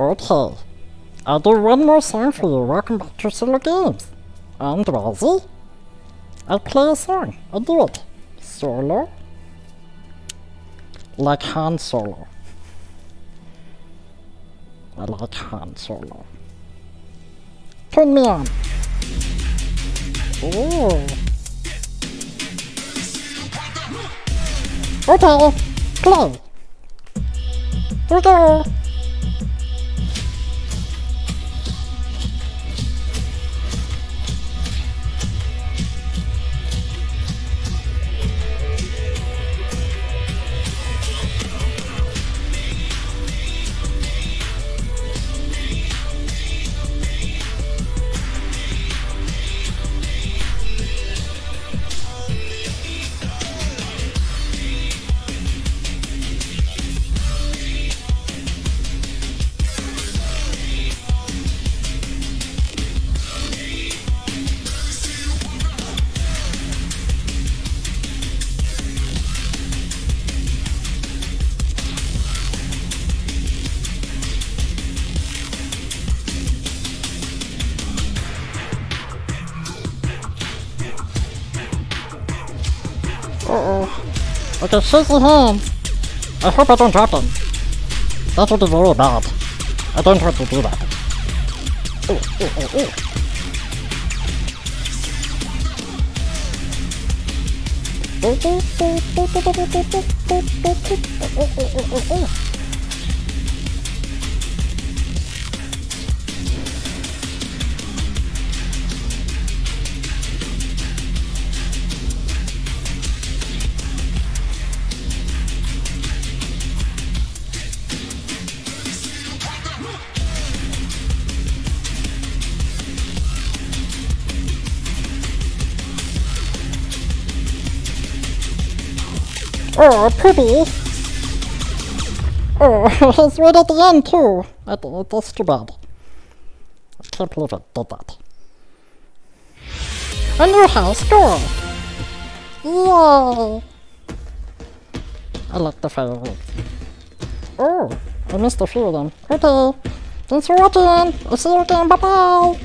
Okay. I'll do one more song for you. Welcome back to Solo Games. And Rosie, I'll play a song. I'll do it. Solo. Like Han Solo. I like Han Solo. Turn me on. Ooh. Okay, play. Here we go. Uh-oh. Okay, shake your. I hope I don't drop them. That would be very bad. I don't want to do that. Ooh, ooh, ooh, ooh. Oh, pretty. Oh, he's right at the end too. That, that's too bad. I can't believe I did that. A new house door! Yay! I like the fireworks. Oh, I missed a few of them. Okay, thanks for watching. I'll see you again. Bye bye.